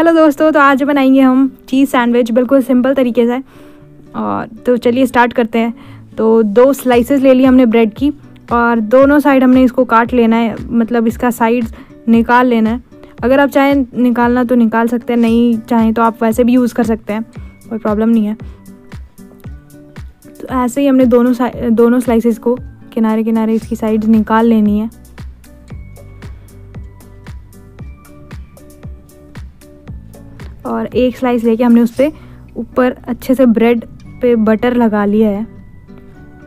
Hello दोस्तों तो आज बनाएँगे हम चीज़ सैंडविच बिल्कुल सिंपल तरीके से। और तो चलिए स्टार्ट करते हैं। तो दो स्लाइसेस ले ली हमने ब्रेड की, और दोनों साइड हमने इसको काट लेना है मतलब इसका साइड निकाल लेना है। अगर आप चाहें निकालना तो निकाल सकते हैं, नहीं चाहें तो आप वैसे भी यूज़ कर सकते हैं, कोई प्रॉब्लम नहीं है। तो ऐसे ही हमने दोनों दोनों स्लाइसेस को किनारे किनारे इसकी साइड निकाल लेनी है। और एक स्लाइस लेके हमने उस पर ऊपर अच्छे से ब्रेड पे बटर लगा लिया है।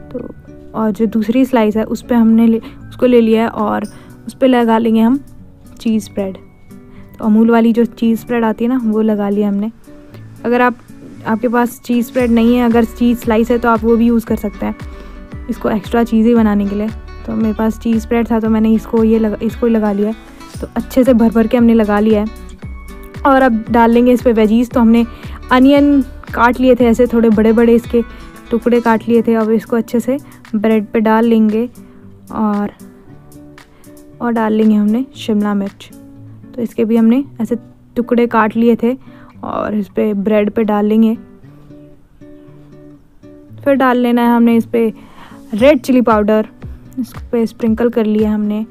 तो और जो दूसरी स्लाइस है उस पर हमने ले, उसको ले लिया है और उस पर लगा लेंगे हम चीज़ स्प्रेड तो अमूल वाली जो चीज़ स्प्रेड आती है ना, वो लगा लिया हमने। अगर आप, आपके पास चीज़ स्प्रेड नहीं है, अगर चीज़ स्लाइस है तो आप वो भी यूज़ कर सकते हैं इसको एक्स्ट्रा चीज़ ही बनाने के लिए। तो मेरे पास चीज़ स्प्रेड था तो मैंने इसको ये लगा, इसको लगा लिया तो अच्छे से भर भर के हमने लगा लिया है। और अब डाल लेंगे इस पर वेजीज़ तो हमने अनियन काट लिए थे ऐसे, थोड़े बड़े बड़े इसके टुकड़े काट लिए थे। अब इसको अच्छे से ब्रेड पे डाल लेंगे और और डाल लेंगे हमने शिमला मिर्च। तो इसके भी हमने ऐसे टुकड़े काट लिए थे और इस पर ब्रेड पे डाल लेंगे। फिर डाल लेना है हमने इस पर रेड चिली पाउडर इस पर स्प्रिंकल कर लिया हमने।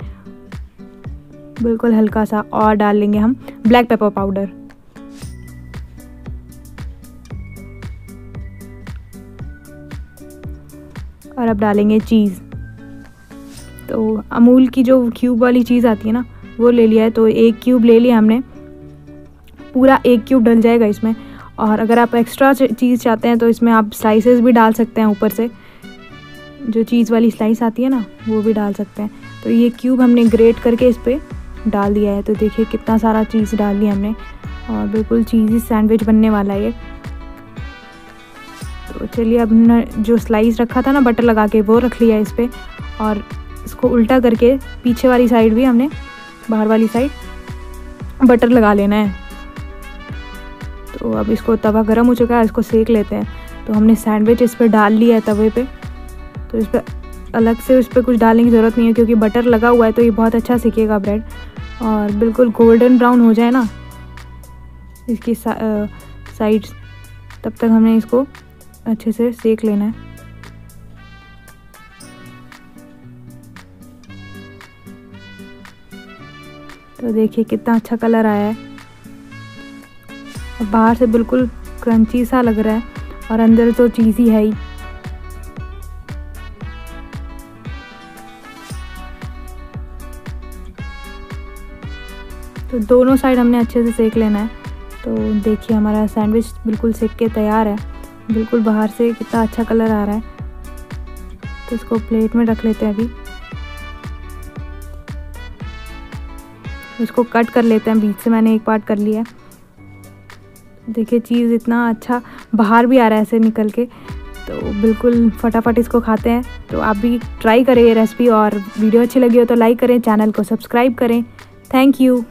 बिल्कुल हल्का सा और डाल लेंगे हम ब्लैक पेपर पाउडर और अब डालेंगे चीज़ तो अमूल की जो क्यूब वाली चीज़ आती है ना, वो ले लिया है तो एक क्यूब ले लिया हमने. पूरा एक क्यूब डल जाएगा इसमें. और अगर आप एक्स्ट्रा चीज़ चाहते हैं तो इसमें आप स्लाइसेस भी डाल सकते हैं ऊपर से. जो चीज़ वाली स्लाइस आती है ना, वो भी डाल सकते हैं. तो ये क्यूब हमने ग्रेट करके इस पर डाल दिया है। तो देखिए कितना सारा चीज़ डाल दिया हमने। और बिल्कुल चीज़ी सैंडविच बनने वाला है ये। तो चलिए अब न जो स्लाइस रखा था ना बटर लगा के, वो रख लिया इस पर और इसको उल्टा करके पीछे वाली साइड भी हमने, बाहर वाली साइड बटर लगा लेना है। तो अब इसको तवा गर्म हो चुका है, इसको सेक लेते हैं। तो हमने सैंडविच इस पर डाल लिया है तवे पे। तो इस पर अलग से उस पर कुछ डालने की ज़रूरत नहीं है, क्योंकि बटर लगा हुआ है तो ये बहुत अच्छा सीखेगा ब्रेड और बिल्कुल गोल्डन ब्राउन हो जाए ना, इसकी साइड तब तक हमने इसको अच्छे से सेक लेना है. तो देखिए कितना अच्छा कलर आया है. और बाहर से बिल्कुल क्रंची सा लग रहा है, और अंदर तो चीज़ ही है ही. तो दोनों साइड हमने अच्छे से सेक लेना है। तो देखिए हमारा सैंडविच बिल्कुल सेक के तैयार है। बिल्कुल बाहर से कितना अच्छा कलर आ रहा है। तो इसको प्लेट में रख लेते हैं अभी। इसको कट कर लेते हैं, बीच से मैंने एक पार्ट कर लिया है। देखिए चीज़ इतना अच्छा बाहर भी आ रहा है ऐसे निकल के। तो बिल्कुल फटाफट इसको खाते हैं। तो आप भी ट्राई करें ये रेसिपी और वीडियो अच्छी लगी हो तो लाइक करें, चैनल को सब्सक्राइब करें। Thank you.